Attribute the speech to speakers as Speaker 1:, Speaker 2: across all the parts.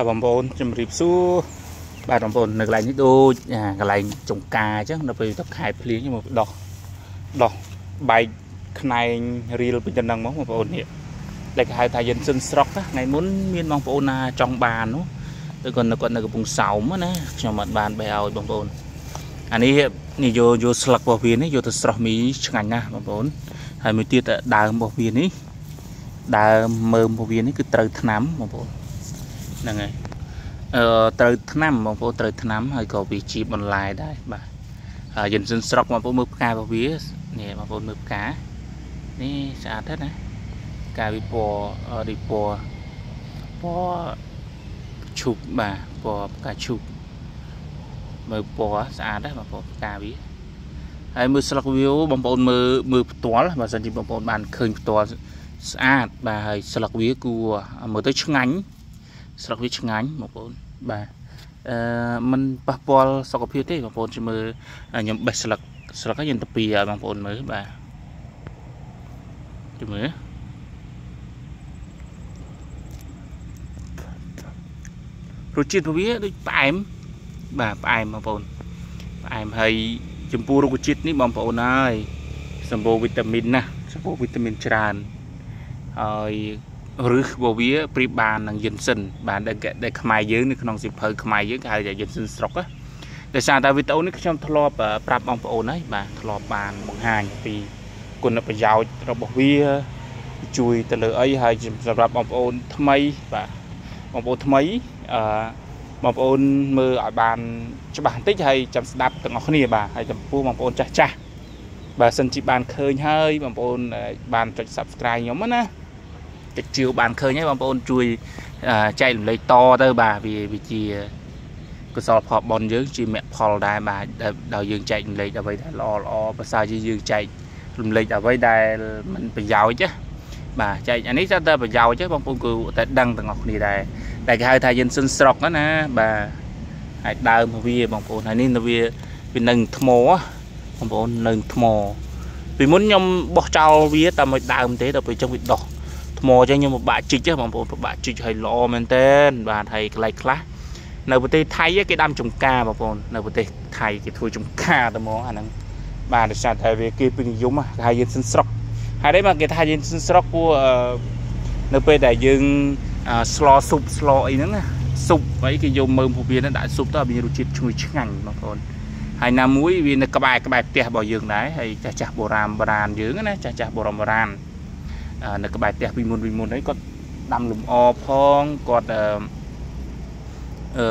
Speaker 1: បាទបងប្អូនជំរាបសួរបាទបងប្អូននៅកន្លែងនេះដូចកន្លែងចុងការអញ្ចឹងនៅពេលទៅខែភ្លៀងមកដោះដោះបែកខ្នែងរៀលពេញទៅនឹងមកបងប្អូននេះដែលគេហៅថាយិនសិនស្រុកថ្ងៃមុនមានបងប្អូនណាចង់បាននោះទៅគាត់នៅគាត់នៅកំពង់សោមណាខ្ញុំអត់បានបេះឲ្យបងប្អូនអានេះនេះយកយកស្លឹករបស់វានេះយកទៅស្រស់មីឆ្ងាញ់ណាស់បងប្អូនហើយមួយទៀតដើមរបស់វានេះដើមមើមរបស់វានេះគឺត្រូវថ្នាំបងប្អូន ហ្នឹងហើយអឺត្រូវថ្នាំបងប្អូនត្រូវថ្នាំហើយក៏វាជីបន្លែដែរបាទហើយយិនសិនស្រុកបងប្អូនមើលផ្ការបស់វានេះបងប្អូនមើលផ្កានេះស្អាតទេណាផ្កាវាពណ៌រីពណ៌ពណ៌ឈូកបាទពណ៌ផ្កាឈូកមើលពណ៌ស្អាតដែរបងប្អូនផ្កាវាហើយមើលស្លឹកវាបងប្អូនមើលមើលផ្ទាល់បើសិនជាបងប្អូនបានឃើញផ្ទាល់ស្អាតបាទហើយស្លឹកវាគួរមើលទៅឆ្ងាញ់ ស្លឹកវាឆ្ងាញ់បងប្អូនបាទអឺมันប៉ះពាល់សុខភាពទេបងប្អូនជួយមើលខ្ញុំបេះស្លឹកស្លឹកខ្ញុំទៅពីបងប្អូនមើលបាទជួយមើលរសជាតិវាដូចផ្អែមបាទផ្អែមបងប្អូនផ្អែមហើយចំពោះរុក្ខជាតិនេះបងប្អូនហើយសម្បូរវីតាមីនណាសម្បូរវីតាមីនច្រើនហើយ ឬរបស់វាប្រៀបបាននឹងយិនសិនបានដែលខ្មែរយើងនៅក្នុងសិភៅខ្មែរយើងគេហៅថាយិនសិនស្រុកដោយសារតែវីដេអូនេះខ្ញុំធ្លាប់ប្រាប់បងប្អូនហើយបាទធ្លាប់បានបង្ហាញពីគុណប្រយោជន៍របស់វា ជួយទៅលើអីហើយសម្រាប់បងប្អូនថ្មីបាទបងប្អូនថ្មីអឺបងប្អូនមើលឲ្យបានច្បាស់បន្តិចហើយចាំស្ដាប់ទាំងអស់គ្នាបាទហើយចំពោះបងប្អូនចាស់ចាស់បើសិនជាបានឃើញហើយបងប្អូនបានចុច Subscribe ខ្ញុំណា ចុចជាវបានឃើញហើយបងប្អូនជួយចែករំលែកតទៅបាទវាវាជាកុសលផលបនយើងជាមគ្គផលដែរបាទដល់យើងចែករំលែកអ្វីដែលល្អល្អប្រសើរជាយើងចែករំលែកអ្វីដែលមិនប្រយោជន៍ណាបាទចែកអានេះតែប្រយោជន៍ទេបងប្អូនគឺតែដឹងទាំងអស់គ្នាដែរតែគេហៅថាយិនសិនស្រុកណាបាទហើយដើមវាបងប្អូនហើយនេះវាវានឹងថ្មបងប្អូននឹងថ្មពីមុនខ្ញុំបោះចោលវាតែមួយដើមទេដល់ពេលចឹងវាដោះ ថ្មចឹងខ្ញុំពិបាកជីកបងប្អូនពិបាកជីកឲ្យល្អមែនតើបាទហើយកន្លែងខ្លះនៅប្រទេសថៃគេដាំចំការបងប្អូននៅប្រទេសថៃគេធ្វើចំការតែហ្មងអាហ្នឹងបាទដោយសារតែវាគេពេញនិយមគេហៅយើងសិនស្រុកហើយនេះមកគេថាយើងសិនស្រុកព្រោះនៅពេលដែលយើងស្លស៊ុបស្លអីហ្នឹងស៊ុបអីគេយកមើមពោះវាហ្នឹងដាក់ស៊ុបទៅមានរសជាតិឈ្ងុយឆ្ងាញ់បងប្អូនហើយណាមួយវានៅក្បែរក្បែរផ្ទះរបស់យើងដែរហើយចាស់ចាស់បុរាណបុរាណយើងណាចាស់ចាស់បុរាណបុរាណ នៅក្បែរផ្ទះពីមុនពីមុនអីគាត់ដាំលំអផងគាត់អឺ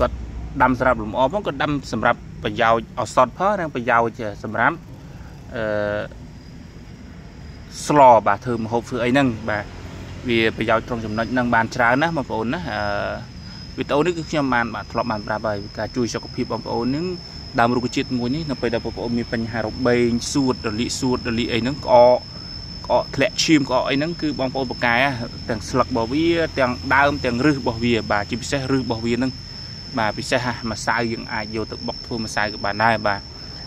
Speaker 1: គាត់ដាំសម្រាប់លំអផងគាត់ដាំសម្រាប់ប្រយោជន៍ឱសថផងនិងប្រយោជន៍សម្រាប់អឺស្លបាទធ្វើម្ហូបធ្វើអីហ្នឹងបាទវាប្រយោជន៍ត្រង់ចំណុចហ្នឹងបានច្រើនណាបងប្អូនណាអឺវីដេអូនេះគឺខ្ញុំបានបាទធ្លាប់បានប្រាប់ហើយការជួយសុខភាពបងប្អូនហ្នឹងដើមរុក្ខជាតិមួយនេះនៅពេលដែលបងប្អូនមានបញ្ហារបេងសួតរលាកសួតរលាកអីហ្នឹងក្អក ក្អកធ្លាក់ឈាមក្អកអីហ្នឹងគឺបងប្អូនបកែទាំងស្លឹករបស់វាទាំងដើមទាំងឫសរបស់វាបាទជាពិសេសឫសរបស់វាហ្នឹងបាទពិសេសម្សៅយើងអាចយកទៅបុកធ្វើម្សៅក៏បានដែរបាទ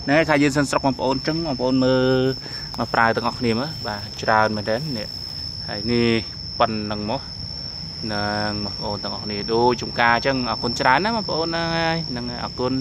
Speaker 1: ហ្នឹងហើយថាយើងសិនស្រុកបងប្អូនចឹងបងប្អូនមើលមកប្រើទាំងអស់គ្នាមើលបាទច្រើនមែនតើនេះហើយនេះប៉ុណ្្នឹងមកនឹងបងប្អូនទាំងអស់គ្នាដូចចំការអញ្ចឹងអរគុណច្រើនណាបងប្អូនហ្នឹងហើយហ្នឹងអរគុណ